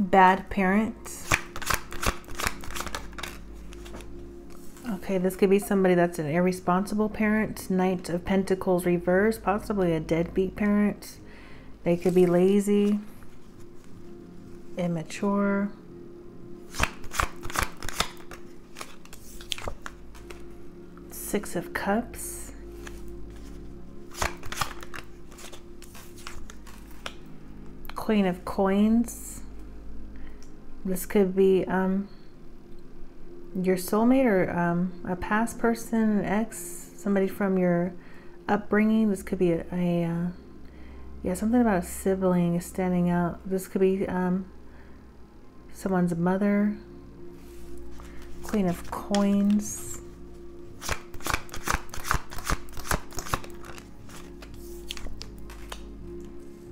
Bad parents. Okay, this could be somebody that's an irresponsible parent. Knight of Pentacles reverse, possibly a deadbeat parent. They could be lazy, immature. Six of Cups. Queen of Coins. This could be um, your soulmate or um, a past person, an ex, somebody from your upbringing. This could be a, a uh, yeah, something about a sibling standing out. This could be um, someone's mother. Queen of Coins.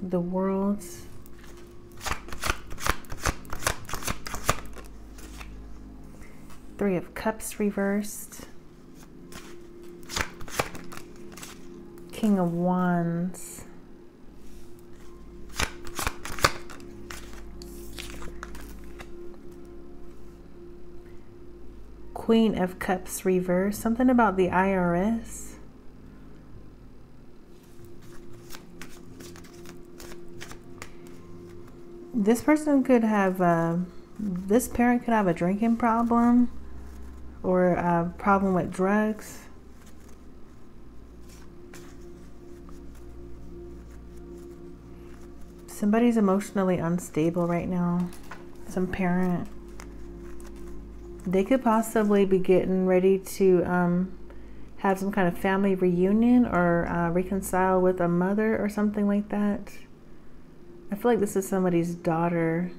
The World. Three of Cups reversed. King of Wands. Queen of Cups reversed. Something about the IRS. This person could have, uh, this parent could have a drinking problem or a problem with drugs. Somebody's emotionally unstable right now. Some parent. They could possibly be getting ready to um, have some kind of family reunion or uh, reconcile with a mother or something like that. I feel like this is somebody's daughter.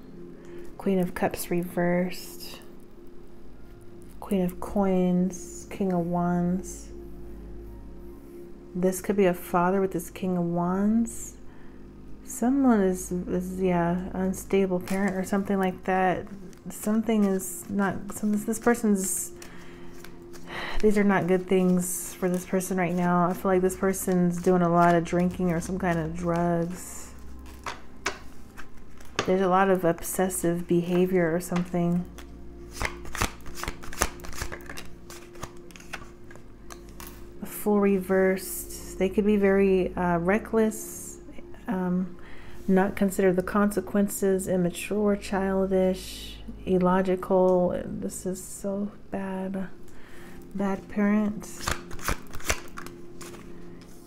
Queen of Cups reversed. Queen of Coins, King of Wands. This could be a father with this King of Wands. Someone is, is yeah, unstable parent or something like that. Something is not, some, this person's, these are not good things for this person right now. I feel like this person's doing a lot of drinking or some kind of drugs. There's a lot of obsessive behavior or something. Full reversed. They could be very uh, reckless, um, not consider the consequences, immature, childish, illogical. This is so bad. Bad parents.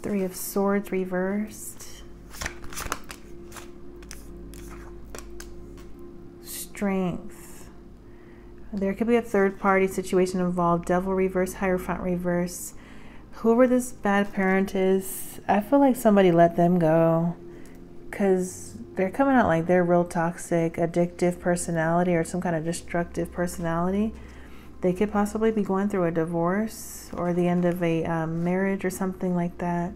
Three of Swords reversed. Strength. There could be a third party situation involved. Devil reverse, Hierophant reverse whoever this bad parent is, I feel like somebody let them go because they're coming out like they're real toxic, addictive personality or some kind of destructive personality. They could possibly be going through a divorce or the end of a um, marriage or something like that.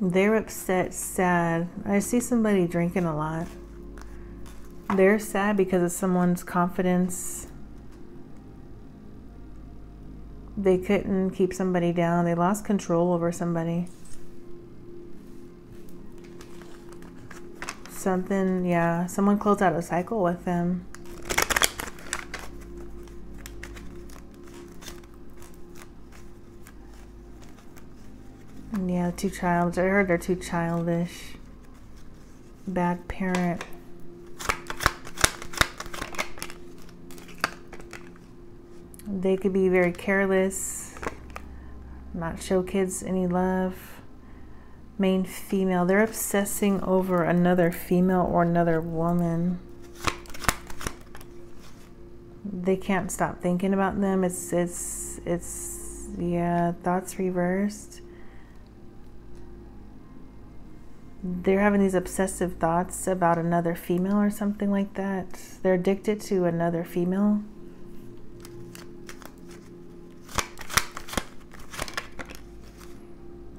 They're upset, sad. I see somebody drinking a lot. They're sad because of someone's confidence they couldn't keep somebody down. They lost control over somebody. Something, yeah, someone closed out a cycle with them. Yeah, too childish. I heard they're too childish. Bad parent. They could be very careless, not show kids any love. Main female, they're obsessing over another female or another woman. They can't stop thinking about them. It's, it's, it's, yeah, thoughts reversed. They're having these obsessive thoughts about another female or something like that. They're addicted to another female.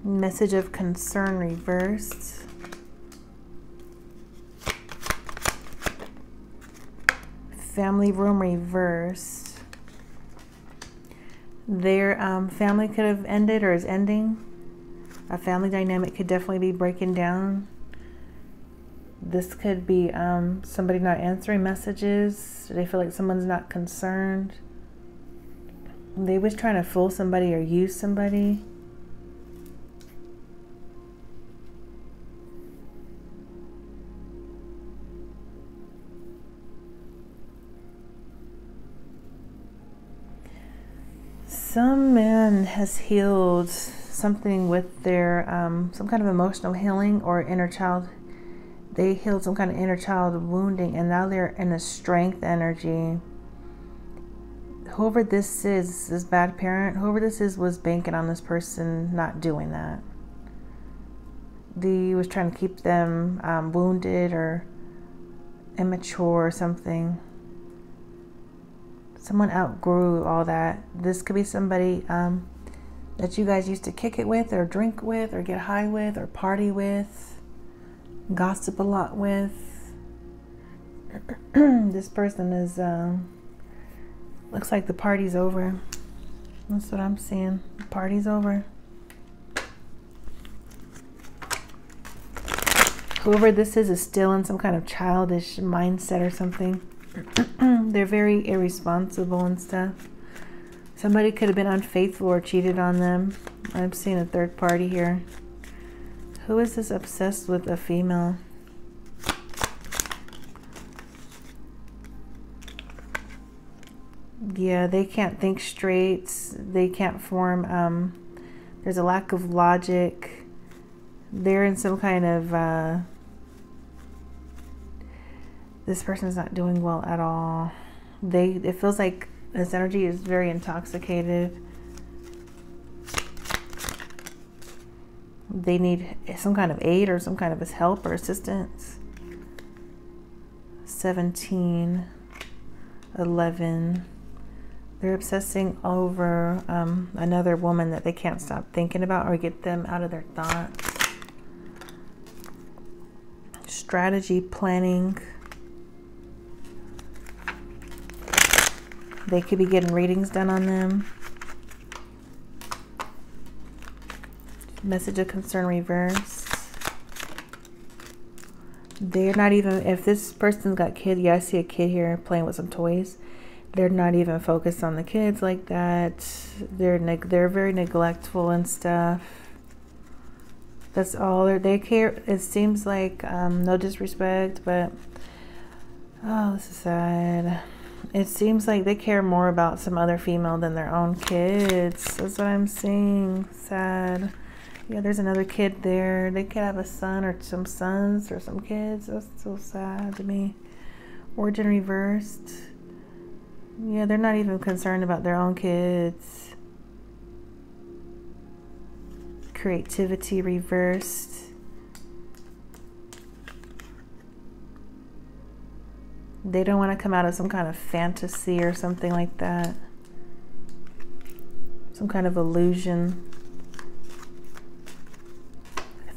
Message of concern reversed. Family room reversed. Their um, family could have ended or is ending. A family dynamic could definitely be breaking down. This could be um, somebody not answering messages. They feel like someone's not concerned. They was trying to fool somebody or use somebody. Man has healed something with their um, some kind of emotional healing or inner child. They healed some kind of inner child wounding, and now they're in a strength energy. Whoever this is, this bad parent, whoever this is, was banking on this person not doing that. He was trying to keep them um, wounded or immature or something. Someone outgrew all that. This could be somebody um, that you guys used to kick it with, or drink with, or get high with, or party with, gossip a lot with. this person is, um, looks like the party's over. That's what I'm seeing. The party's over. Whoever this is is still in some kind of childish mindset or something. They're very irresponsible and stuff. Somebody could have been unfaithful or cheated on them. I'm seeing a third party here. Who is this obsessed with a female? Yeah, they can't think straight. They can't form. Um, there's a lack of logic. They're in some kind of. Uh, this person is not doing well at all. They. It feels like this energy is very intoxicated. They need some kind of aid or some kind of help or assistance. 17, 11. They're obsessing over um, another woman that they can't stop thinking about or get them out of their thoughts. Strategy planning. They could be getting readings done on them. Message of concern reverse. They're not even, if this person's got kid, yeah, I see a kid here playing with some toys. They're not even focused on the kids like that. They're they're very neglectful and stuff. That's all they care. It seems like um, no disrespect, but oh, this is sad. It seems like they care more about some other female than their own kids. That's what I'm seeing. Sad. Yeah, there's another kid there. They could have a son or some sons or some kids. That's so sad to me. Origin reversed. Yeah, they're not even concerned about their own kids. Creativity reversed. They don't want to come out of some kind of fantasy or something like that. Some kind of illusion.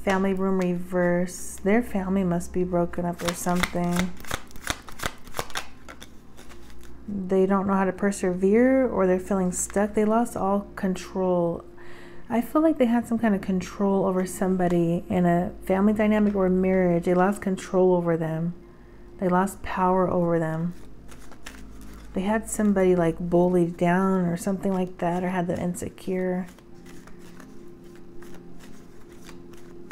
Family room reverse. Their family must be broken up or something. They don't know how to persevere or they're feeling stuck. They lost all control. I feel like they had some kind of control over somebody in a family dynamic or a marriage. They lost control over them. They lost power over them. They had somebody like bullied down or something like that, or had them insecure.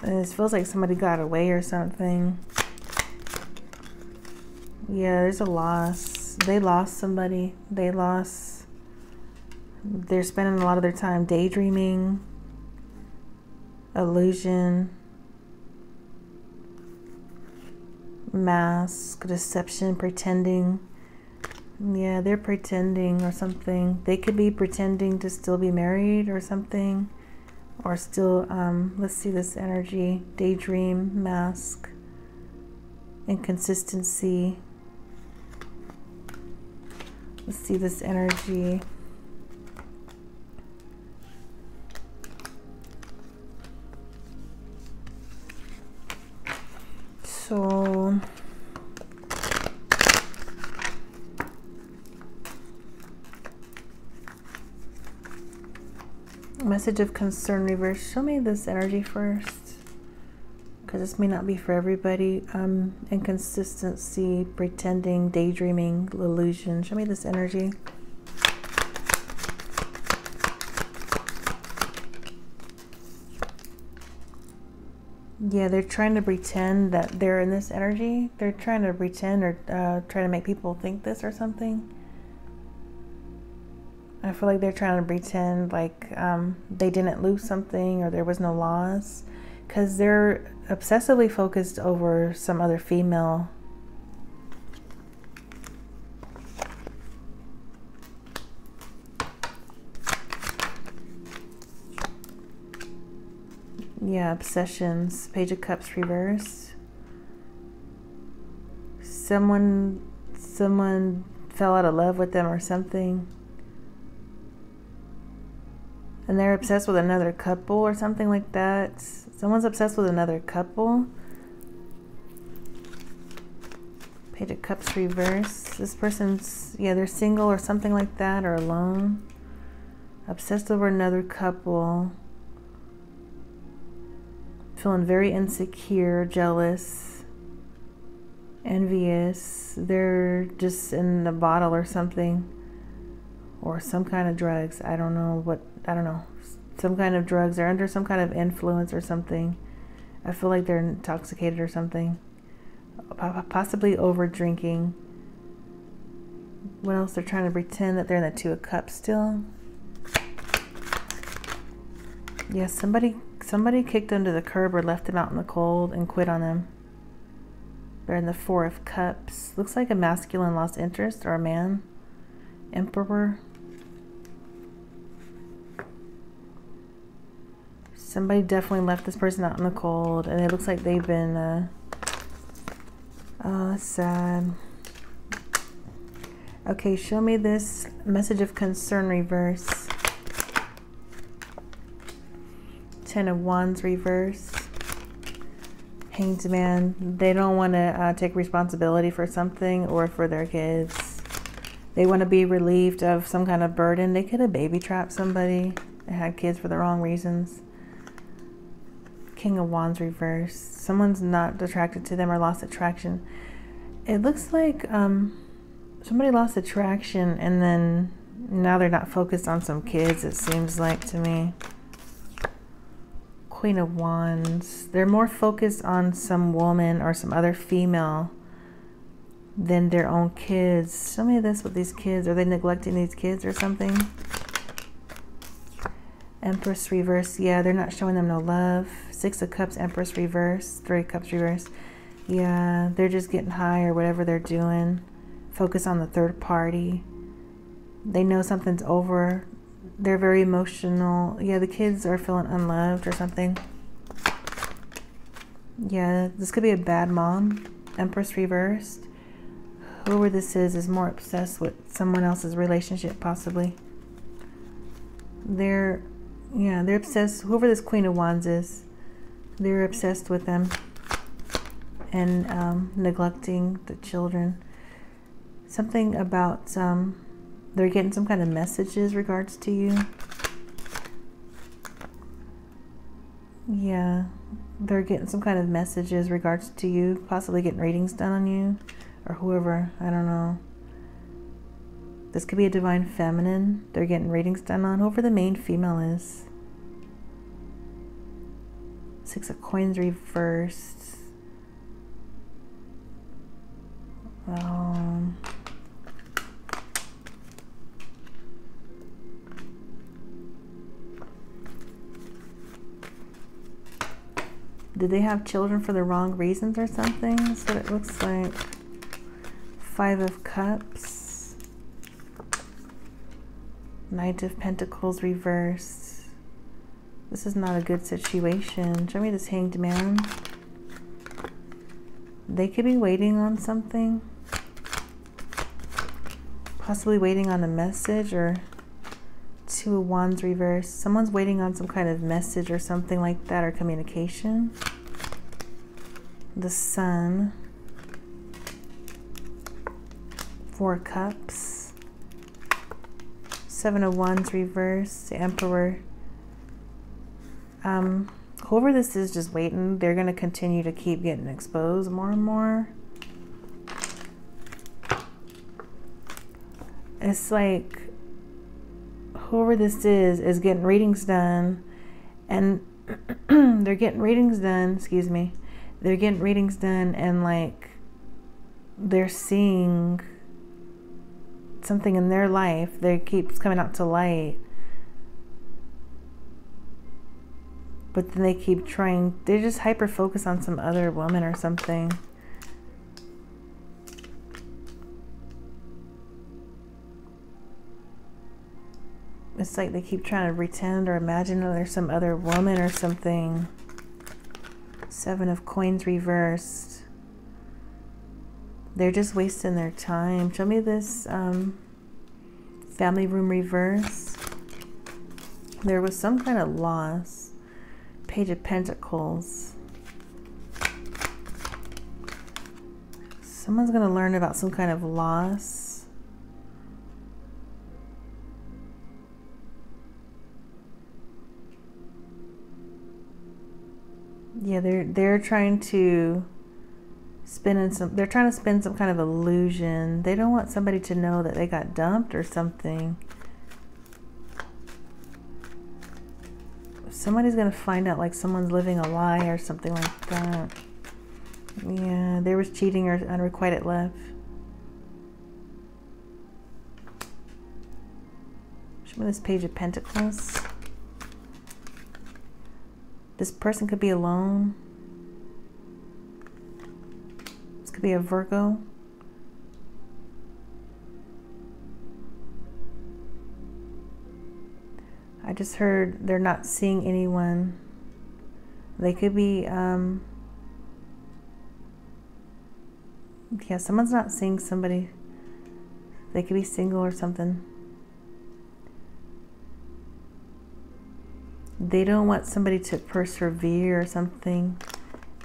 And it feels like somebody got away or something. Yeah, there's a loss. They lost somebody. They lost. They're spending a lot of their time daydreaming, illusion. Mask, deception, pretending. Yeah, they're pretending or something. They could be pretending to still be married or something. Or still, um, let's see this energy daydream, mask, inconsistency. Let's see this energy. Message of concern reverse. Show me this energy first. because this may not be for everybody. Um, inconsistency, pretending, daydreaming, illusion. Show me this energy. Yeah, they're trying to pretend that they're in this energy. They're trying to pretend or uh, trying to make people think this or something. I feel like they're trying to pretend like um, they didn't lose something or there was no loss because they're obsessively focused over some other female. Yeah, obsessions. Page of Cups reverse. Someone, someone fell out of love with them or something and they're obsessed with another couple or something like that. Someone's obsessed with another couple. Page of Cups reverse. This person's, yeah, they're single or something like that or alone. Obsessed over another couple. Feeling very insecure, jealous, envious. They're just in a bottle or something. Or some kind of drugs. I don't know what I don't know, some kind of drugs. They're under some kind of influence or something. I feel like they're intoxicated or something. Possibly over drinking. What else? They're trying to pretend that they're in the Two of Cups still. Yes, yeah, somebody somebody kicked them to the curb or left them out in the cold and quit on them. They're in the Four of Cups. Looks like a masculine lost interest or a man. Emperor. Somebody definitely left this person out in the cold, and it looks like they've been, uh, oh, sad. Okay, show me this message of concern reverse. Ten of Wands reverse. Hanged Man. They don't want to uh, take responsibility for something or for their kids. They want to be relieved of some kind of burden. They could have baby trapped somebody had kids for the wrong reasons. King of Wands reverse. Someone's not attracted to them or lost attraction. It looks like um, somebody lost attraction and then now they're not focused on some kids, it seems like to me. Queen of Wands. They're more focused on some woman or some other female than their own kids. Show me this with these kids. Are they neglecting these kids or something? Empress reverse. Yeah, they're not showing them no love. Six of Cups, Empress reverse. Three of Cups reverse. Yeah, they're just getting high or whatever they're doing. Focus on the third party. They know something's over. They're very emotional. Yeah, the kids are feeling unloved or something. Yeah, this could be a bad mom. Empress reversed. Whoever this is is more obsessed with someone else's relationship, possibly. They're yeah, they're obsessed. Whoever this Queen of Wands is, they're obsessed with them and um, neglecting the children. Something about um, they're getting some kind of messages regards to you. Yeah, they're getting some kind of messages regards to you, possibly getting readings done on you or whoever. I don't know. This could be a divine feminine. They're getting readings done on whoever the main female is. Six of coins reversed. Um, did they have children for the wrong reasons or something? That's what it looks like. Five of Cups. Knight of Pentacles reversed. This is not a good situation. Show me this Hanged Man. They could be waiting on something. Possibly waiting on a message or Two of Wands reversed. Someone's waiting on some kind of message or something like that or communication. The Sun. Four Cups. Seven of Wands reversed, the Emperor. Um, whoever this is just waiting, they're going to continue to keep getting exposed more and more. It's like whoever this is is getting readings done and they're getting readings done, excuse me. They're getting readings done and like they're seeing something in their life that keeps coming out to light. But then they keep trying they just hyper focus on some other woman or something. It's like they keep trying to pretend or imagine that there's some other woman or something. Seven of coins reversed. They're just wasting their time. Show me this um, family room reverse there was some kind of loss Page of Pentacles. Someone's going to learn about some kind of loss. Yeah, they're they're trying to spin in some they're trying to spin some kind of illusion. They don't want somebody to know that they got dumped or something. somebody's gonna find out like someone's living a lie or something like that. Yeah, there was cheating or unrequited love. Show me this page of pentacles. This person could be alone. Could be a Virgo. I just heard they're not seeing anyone. They could be, um, yeah, someone's not seeing somebody. They could be single or something. They don't want somebody to persevere or something.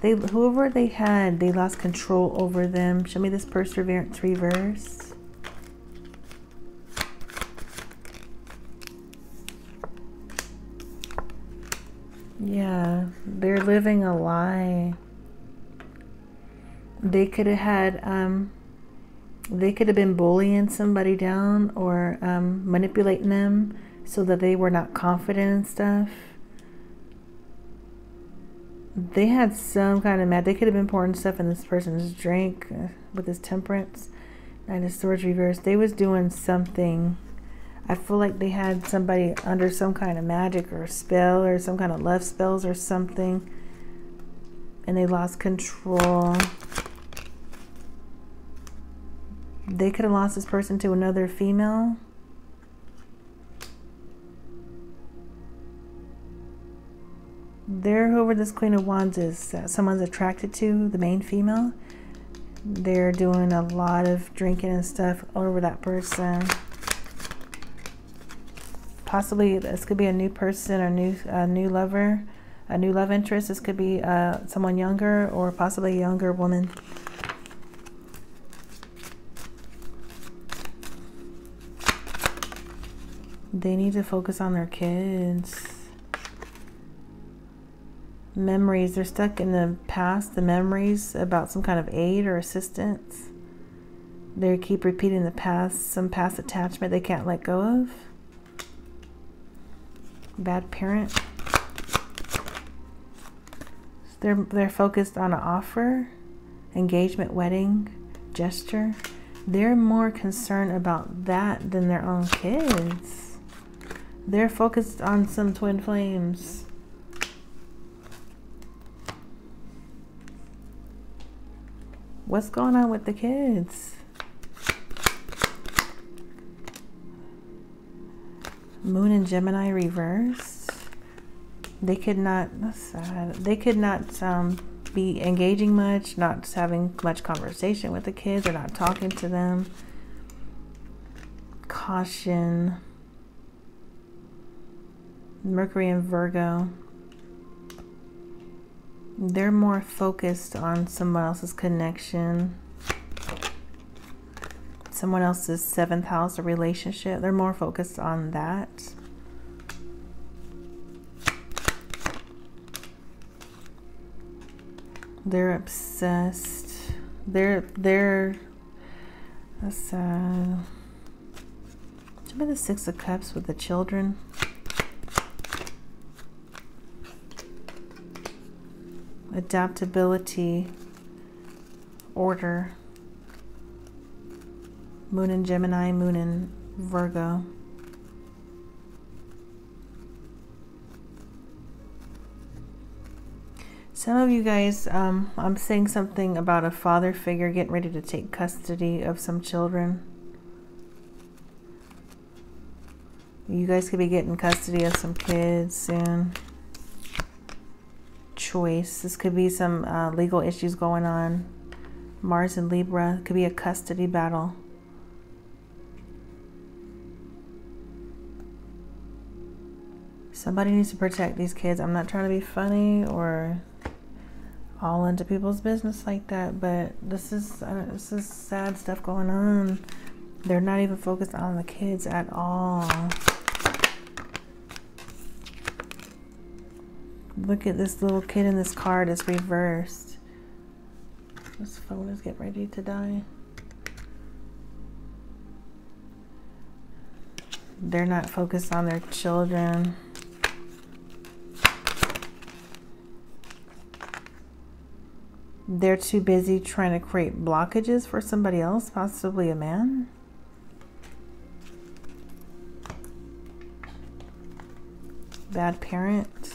They, whoever they had, they lost control over them. Show me this perseverance reverse. Yeah, they're living a lie. They could have had, um, they could have been bullying somebody down or um, manipulating them so that they were not confident and stuff. They had some kind of mad. They could have been pouring stuff in this person's drink uh, with his temperance. Nine of Swords reversed. They was doing something I feel like they had somebody under some kind of magic or spell or some kind of love spells or something. And they lost control. They could have lost this person to another female. They're whoever this Queen of Wands is, uh, someone's attracted to, the main female. They're doing a lot of drinking and stuff over that person possibly this could be a new person or new a new lover, a new love interest. This could be uh, someone younger or possibly a younger woman. They need to focus on their kids. Memories. They're stuck in the past, the memories about some kind of aid or assistance. They keep repeating the past, some past attachment they can't let go of bad parent. They're they're focused on an offer, engagement, wedding, gesture. They're more concerned about that than their own kids. They're focused on some twin flames. What's going on with the kids? Moon and Gemini reverse. They could not, sad. They could not um, be engaging much, not having much conversation with the kids or not talking to them. Caution. Mercury and Virgo. They're more focused on someone else's connection someone else's seventh house, a relationship. They're more focused on that. They're obsessed. They're they're that's uh be the six of cups with the children. Adaptability, order. Moon in Gemini, Moon in Virgo. Some of you guys, um, I'm saying something about a father figure getting ready to take custody of some children. You guys could be getting custody of some kids soon. Choice. This could be some uh, legal issues going on. Mars and Libra. Could be a custody battle. Somebody needs to protect these kids. I'm not trying to be funny or all into people's business like that. But this is uh, this is sad stuff going on. They're not even focused on the kids at all. Look at this little kid in this card is reversed. This phone is getting ready to die. They're not focused on their children. They're too busy trying to create blockages for somebody else, possibly a man. Bad parent.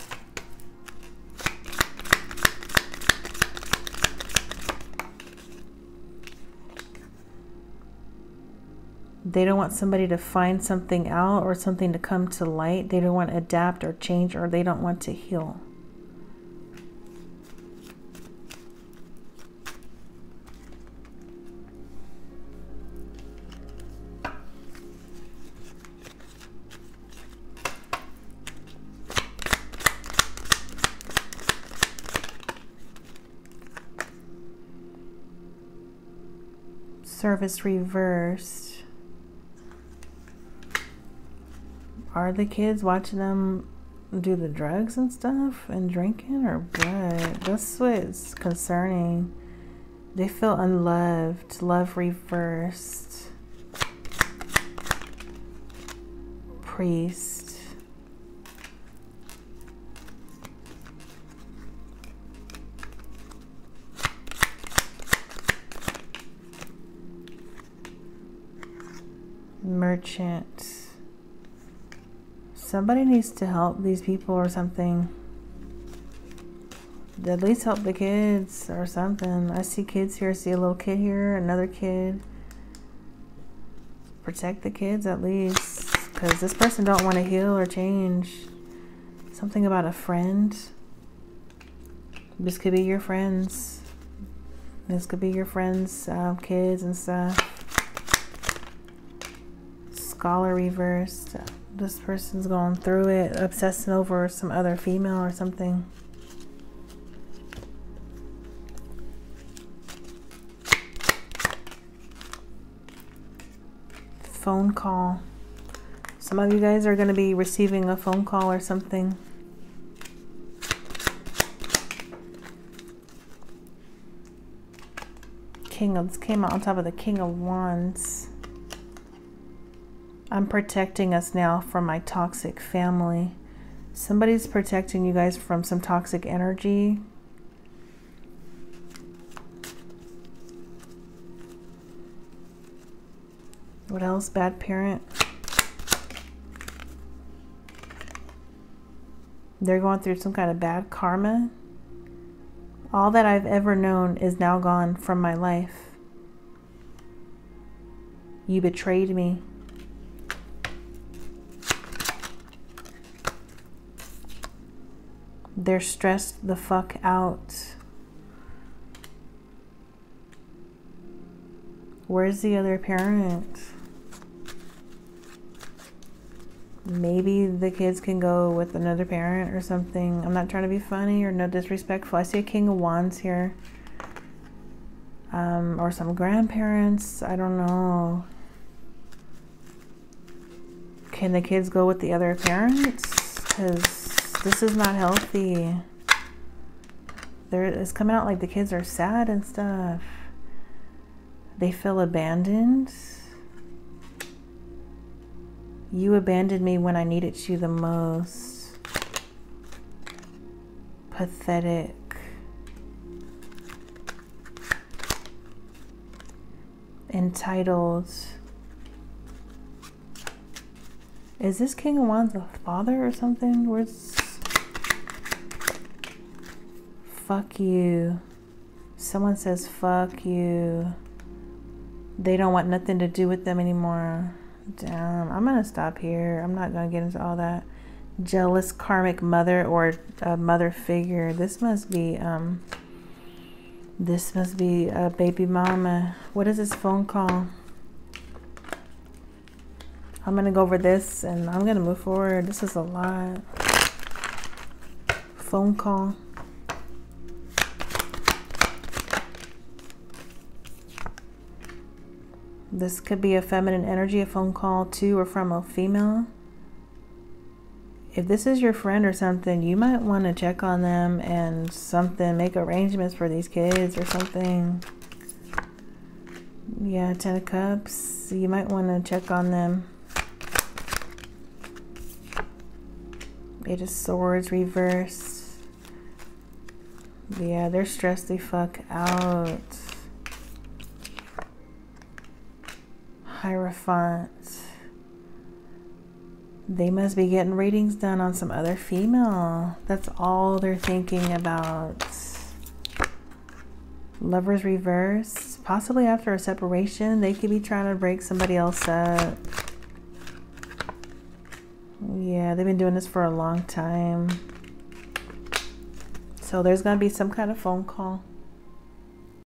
They don't want somebody to find something out or something to come to light. They don't want to adapt or change or they don't want to heal. service reversed. Are the kids watching them do the drugs and stuff and drinking or what? That's what's concerning. They feel unloved, love reversed. Priest. merchant. Somebody needs to help these people or something. At least help the kids or something. I see kids here. I see a little kid here, another kid. Protect the kids at least. Because this person don't want to heal or change. Something about a friend. This could be your friends. This could be your friends' uh, kids and stuff scholar reversed. This person's going through it, obsessing over some other female or something. Phone call. Some of you guys are going to be receiving a phone call or something. King of, came out on top of the King of Wands. I'm protecting us now from my toxic family. Somebody's protecting you guys from some toxic energy. What else? Bad parent. They're going through some kind of bad karma. All that I've ever known is now gone from my life. You betrayed me. They're stressed the fuck out. Where's the other parent? Maybe the kids can go with another parent or something. I'm not trying to be funny or no disrespectful. I see a King of Wands here. Um, or some grandparents. I don't know. Can the kids go with the other parents? Because this is not healthy. There it's coming out like the kids are sad and stuff. They feel abandoned. You abandoned me when I needed you the most. Pathetic. Entitled. Is this King of Wands the father or something? Where's fuck you? Someone says fuck you. They don't want nothing to do with them anymore. Damn, I'm gonna stop here. I'm not gonna get into all that. Jealous karmic mother or a mother figure. This must be um this must be a baby mama. What is this phone call? I'm to go over this and I'm to move forward. This is a lot. Phone call. This could be a feminine energy, a phone call to or from a female. If this is your friend or something, you might want to check on them and something, make arrangements for these kids or something. Yeah, Ten of Cups. You might want to check on them. Eight of Swords reverse. Yeah, they're stressed the fuck out. Hierophant. They must be getting readings done on some other female. That's all they're thinking about. Lovers reverse. Possibly after a separation, they could be trying to break somebody else up. Yeah, they've been doing this for a long time. So there's going to be some kind of phone call.